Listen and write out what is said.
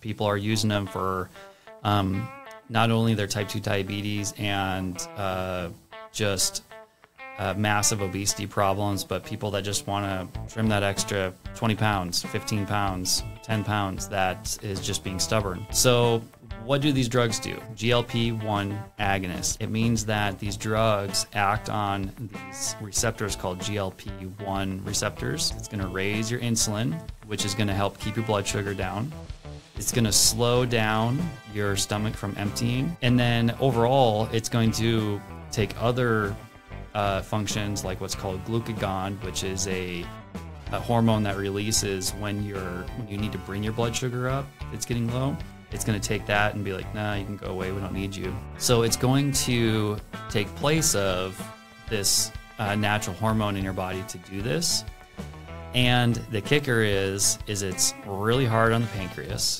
people are using them for um, not only their type 2 diabetes and uh, just uh, massive obesity problems, but people that just want to trim that extra 20 pounds, 15 pounds, 10 pounds that is just being stubborn. So, what do these drugs do? GLP 1 agonists. It means that these drugs act on these receptors called GLP 1 receptors. It's going to raise your insulin, which is going to help keep your blood sugar down. It's going to slow down your stomach from emptying. And then overall, it's going to take other uh, functions like what's called glucagon, which is a, a, hormone that releases when you're when you need to bring your blood sugar up. It's getting low. It's going to take that and be like, nah, you can go away. We don't need you. So it's going to take place of this uh, natural hormone in your body to do this. And the kicker is, is it's really hard on the pancreas.